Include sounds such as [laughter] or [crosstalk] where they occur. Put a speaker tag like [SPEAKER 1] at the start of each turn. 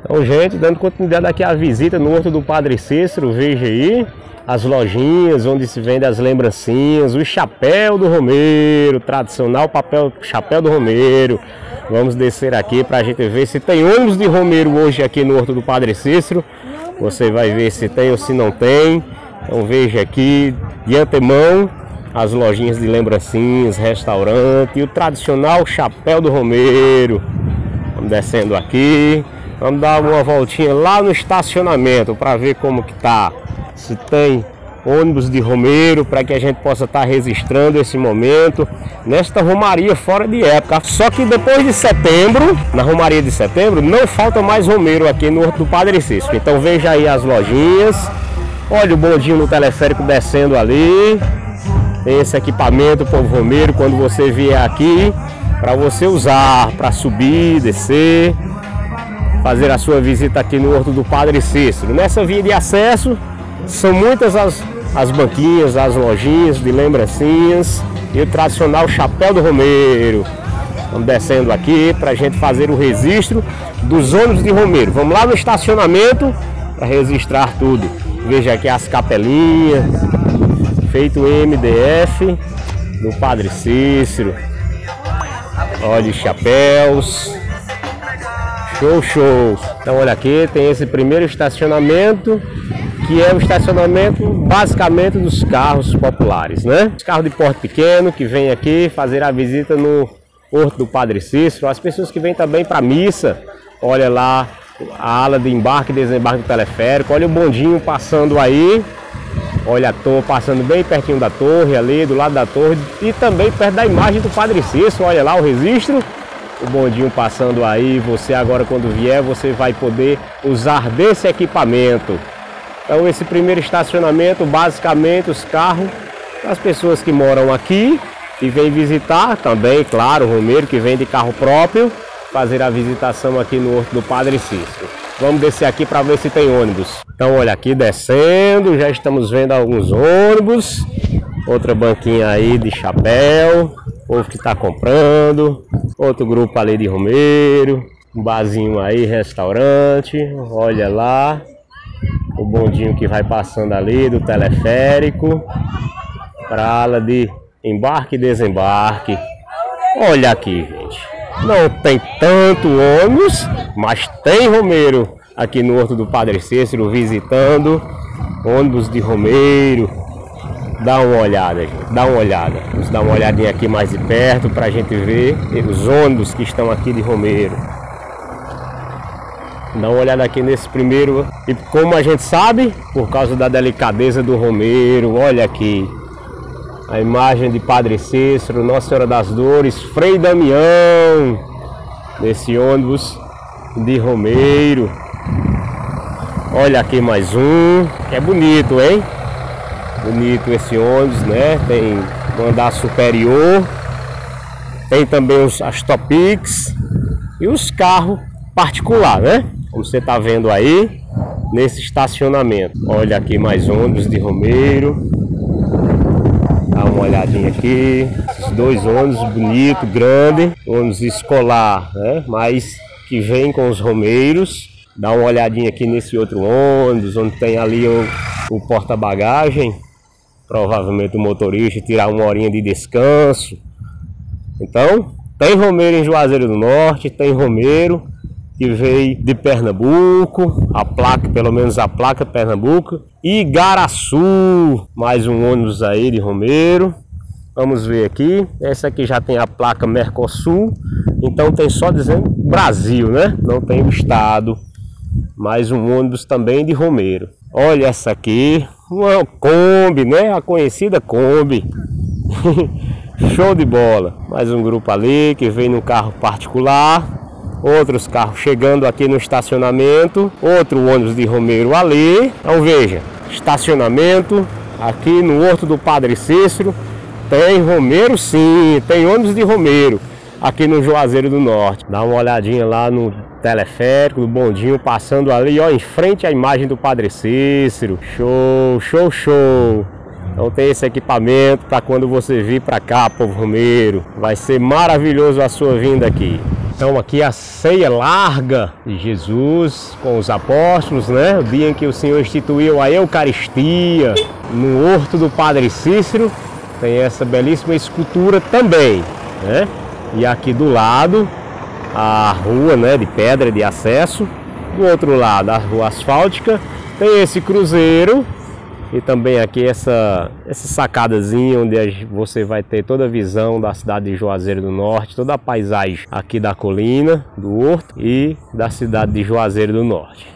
[SPEAKER 1] Então, gente, dando continuidade aqui à visita no Horto do Padre Cícero, veja aí as lojinhas onde se vende as lembrancinhas, o chapéu do Romeiro, tradicional papel chapéu do Romeiro. Vamos descer aqui para a gente ver se tem ônibus de Romeiro hoje aqui no Horto do Padre Cícero. Você vai ver se tem ou se não tem. Então veja aqui de antemão as lojinhas de lembrancinhas, restaurante e o tradicional chapéu do Romeiro. Vamos descendo aqui. Vamos dar uma voltinha lá no estacionamento para ver como que tá. Se tem ônibus de Romeiro para que a gente possa estar tá registrando esse momento nesta romaria fora de época. Só que depois de setembro, na romaria de setembro, não falta mais Romeiro aqui no Horto do Padre Cisco. Então veja aí as lojinhas. Olha o bondinho no teleférico descendo ali. Tem esse equipamento, povo Romeiro, quando você vier aqui, para você usar, para subir, descer fazer a sua visita aqui no Horto do Padre Cícero. Nessa via de acesso são muitas as, as banquinhas, as lojinhas de lembrancinhas e o tradicional chapéu do Romeiro. Vamos descendo aqui para a gente fazer o registro dos ônibus de Romeiro. Vamos lá no estacionamento para registrar tudo. Veja aqui as capelinhas, feito MDF do Padre Cícero. Olha os chapéus. Show, show. Então olha aqui, tem esse primeiro estacionamento, que é o estacionamento basicamente dos carros populares, né? Os carros de porte pequeno que vêm aqui fazer a visita no Porto do Padre Cícero, as pessoas que vêm também para missa, olha lá a ala de embarque e desembarque do teleférico, olha o bondinho passando aí, olha a torre passando bem pertinho da torre ali, do lado da torre e também perto da imagem do Padre Cícero, olha lá o registro o bondinho passando aí, você agora quando vier, você vai poder usar desse equipamento. Então esse primeiro estacionamento, basicamente os carros, as pessoas que moram aqui e vêm visitar, também, claro, o Romeiro que vem de carro próprio, fazer a visitação aqui no Horto do Padre Cícero. Vamos descer aqui para ver se tem ônibus. Então olha aqui descendo, já estamos vendo alguns ônibus. Outra banquinha aí de chapéu, povo que está comprando. Outro grupo ali de Romeiro. Um barzinho aí, restaurante. Olha lá. O bondinho que vai passando ali do teleférico. Para ala de embarque e desembarque. Olha aqui, gente. Não tem tanto ônibus, mas tem Romeiro aqui no Horto do Padre Cícero visitando ônibus de Romeiro, Dá uma olhada, gente. Dá uma olhada. Vamos dar uma olhadinha aqui mais de perto para a gente ver os ônibus que estão aqui de Romeiro. Dá uma olhada aqui nesse primeiro. E como a gente sabe, por causa da delicadeza do Romeiro, olha aqui. A imagem de Padre Cícero, Nossa Senhora das Dores, Frei Damião. Nesse ônibus de Romeiro. Olha aqui mais um. É bonito, hein? Bonito esse ônibus, né? Tem um andar superior. Tem também os, as Topix e os carros particular, né? Como você está vendo aí nesse estacionamento. Olha aqui mais ônibus de Romeiro. Dá uma olhadinha aqui. Esses dois ônibus bonito, grande, ônibus escolar, né? Mas que vem com os Romeiros. Dá uma olhadinha aqui nesse outro ônibus, onde tem ali o, o porta-bagagem provavelmente o motorista tirar uma horinha de descanso. Então, tem Romeiro em Juazeiro do Norte, tem Romeiro que veio de Pernambuco, a placa, pelo menos a placa Pernambuco, e Garaçu, mais um ônibus aí de Romeiro. Vamos ver aqui, essa aqui já tem a placa Mercosul, então tem só dizendo Brasil, né? Não tem o estado. Mais um ônibus também de Romeiro. Olha essa aqui, uma Kombi, né? A conhecida Kombi. [laughs] Show de bola. Mais um grupo ali que vem no carro particular. Outros carros chegando aqui no estacionamento. Outro ônibus de Romeiro ali. Então veja, estacionamento aqui no Horto do Padre Cícero. Tem Romeiro sim, tem ônibus de Romeiro aqui no Juazeiro do Norte. Dá uma olhadinha lá no teleférico, do bondinho, passando ali, ó, em frente à imagem do Padre Cícero. Show, show, show. Então tem esse equipamento para quando você vir para cá, povo Romeiro. Vai ser maravilhoso a sua vinda aqui. Então aqui a ceia larga de Jesus com os apóstolos, né? O dia em que o Senhor instituiu a Eucaristia no horto do Padre Cícero. Tem essa belíssima escultura também, né? E aqui do lado a rua, né, de pedra de acesso. Do outro lado a rua asfáltica. Tem esse cruzeiro e também aqui essa, essa sacadazinha onde você vai ter toda a visão da cidade de Juazeiro do Norte, toda a paisagem aqui da colina, do horto e da cidade de Juazeiro do Norte.